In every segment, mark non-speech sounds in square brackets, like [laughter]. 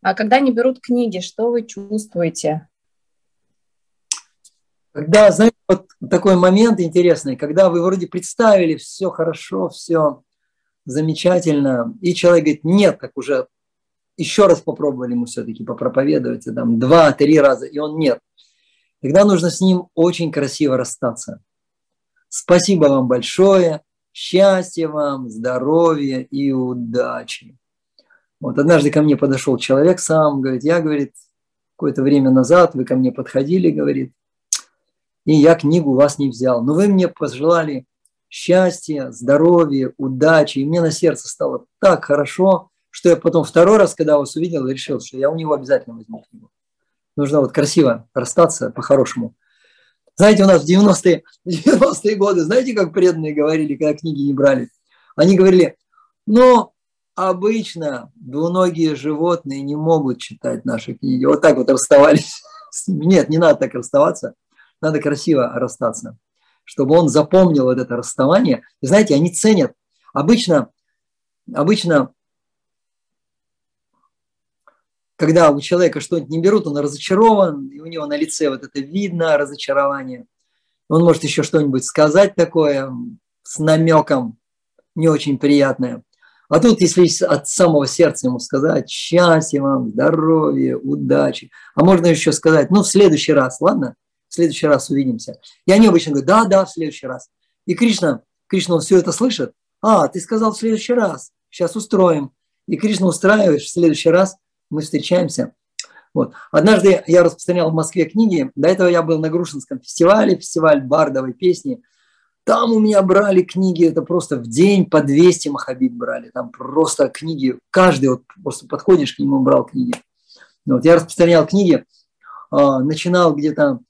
А когда не берут книги, что вы чувствуете? Когда, знаете, вот такой момент интересный, когда вы вроде представили все хорошо, все замечательно, и человек говорит, нет, так уже еще раз попробовали ему все-таки попроповедовать, там, два-три раза, и он нет. Тогда нужно с ним очень красиво расстаться. Спасибо вам большое, счастья вам, здоровья и удачи. Вот однажды ко мне подошел человек сам, говорит, я, говорит, какое-то время назад вы ко мне подходили, говорит, и я книгу вас не взял. Но вы мне пожелали счастья, здоровья, удачи. И мне на сердце стало так хорошо, что я потом второй раз, когда вас увидел, решил, что я у него обязательно возьму книгу. Нужно вот красиво расстаться по-хорошему. Знаете, у нас в 90-е, 90 [laughs] годы, знаете, как преданные говорили, когда книги не брали? Они говорили, ну, обычно двуногие животные не могут читать наши книги. Вот так вот расставались. [laughs] Нет, не надо так расставаться – надо красиво расстаться, чтобы он запомнил вот это расставание. И знаете, они ценят. Обычно, обычно когда у человека что-нибудь не берут, он разочарован, и у него на лице вот это видно, разочарование. Он может еще что-нибудь сказать такое с намеком, не очень приятное. А тут, если от самого сердца ему сказать счастья вам, здоровья, удачи, а можно еще сказать, ну, в следующий раз, ладно? в следующий раз увидимся. И они обычно говорят, да, да, в следующий раз. И Кришна, Кришна, он все это слышит. А, ты сказал в следующий раз, сейчас устроим. И Кришна устраиваешь, в следующий раз мы встречаемся. Вот. Однажды я распространял в Москве книги. До этого я был на Грушинском фестивале, фестиваль бардовой песни. Там у меня брали книги, это просто в день по 200 махабит брали. Там просто книги, каждый вот просто подходишь к нему, брал книги. Вот. Я распространял книги, а, начинал где-то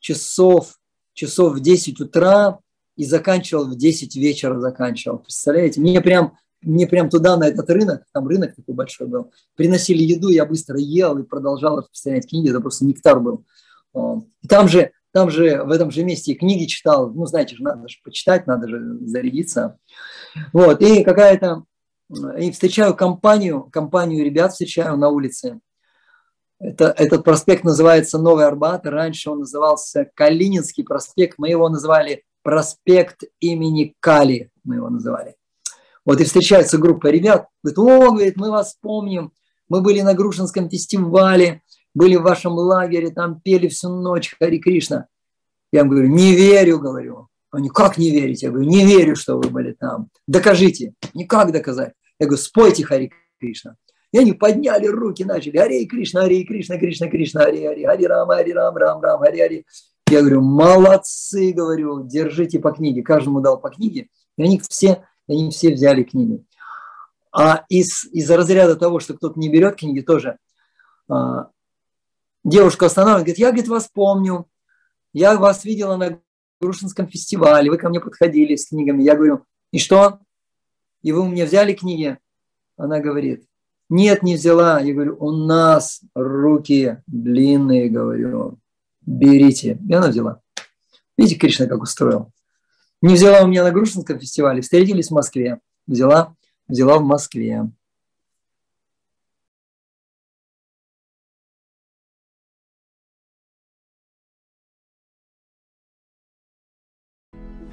часов, часов в 10 утра и заканчивал в 10 вечера заканчивал. Представляете? Мне прям, мне прям туда, на этот рынок, там рынок такой большой был, приносили еду, я быстро ел и продолжал распространять книги, это просто нектар был. Там же, там же, в этом же месте и книги читал, ну, знаете же, надо же почитать, надо же зарядиться. Вот, и какая-то, и встречаю компанию, компанию ребят встречаю на улице, это, этот проспект называется Новый Арбат. Раньше он назывался Калининский проспект. Мы его называли проспект имени Кали. Мы его называли. Вот и встречается группа ребят. Говорит, о, говорит, мы вас помним. Мы были на Грушинском фестивале, были в вашем лагере, там пели всю ночь Хари Кришна. Я им говорю, не верю, говорю. Они, как не верите? Я говорю, не верю, что вы были там. Докажите. Никак доказать. Я говорю, спойте Хари Кришна. И они подняли руки, начали, Ари Кришна, Ари Кришна, Кришна, Кришна, Ари, Ари, Ари Рам, Ари Рам, Рам, Рам, Ари, Ари. Я говорю, молодцы, говорю, держите по книге. Каждому дал по книге. И они все, они все взяли книги. А из, из разряда того, что кто-то не берет книги, тоже а, девушка останавливает, говорит, я, говорит, вас помню, я вас видела на Грушинском фестивале, вы ко мне подходили с книгами. Я говорю, и что? И вы у меня взяли книги? Она говорит, нет, не взяла. Я говорю, у нас руки длинные, говорю, берите. И она взяла. Видите, Кришна как устроил. Не взяла у меня на Грушинском фестивале, встретились в Москве. Взяла, взяла в Москве.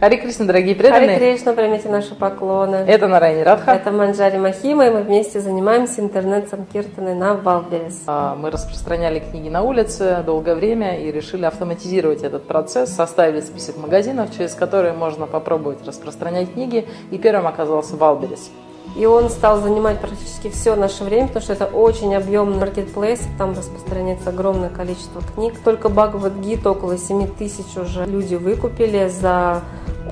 Харе Кришна, дорогие преданные. Хари Кришна, примите наши поклоны. Это Нарайни Радха. Это Манджари Махима, и мы вместе занимаемся интернет-санкиртаной на Wildberries. А, мы распространяли книги на улице долгое время и решили автоматизировать этот процесс, составили список магазинов, через которые можно попробовать распространять книги, и первым оказался Wildberries. И он стал занимать практически все наше время, потому что это очень объемный маркетплейс, там распространяется огромное количество книг. Только Бхагавад-гит около 7 тысяч уже люди выкупили за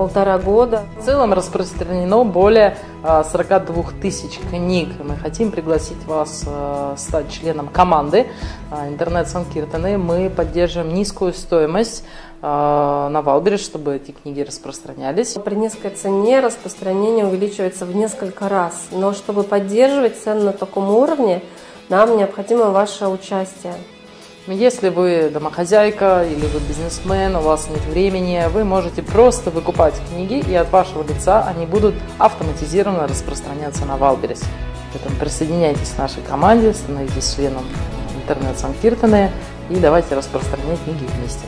полтора года. В целом распространено более 42 а, тысяч книг. Мы хотим пригласить вас а, стать членом команды а, интернет-санкиртаны. Мы поддерживаем низкую стоимость на Wildberries, чтобы эти книги распространялись. При низкой цене распространение увеличивается в несколько раз. Но чтобы поддерживать цену на таком уровне, нам необходимо ваше участие. Если вы домохозяйка или вы бизнесмен, у вас нет времени, вы можете просто выкупать книги, и от вашего лица они будут автоматизированно распространяться на Wildberries. Поэтому присоединяйтесь к нашей команде, становитесь членом интернет Санкиртаны и давайте распространять книги вместе.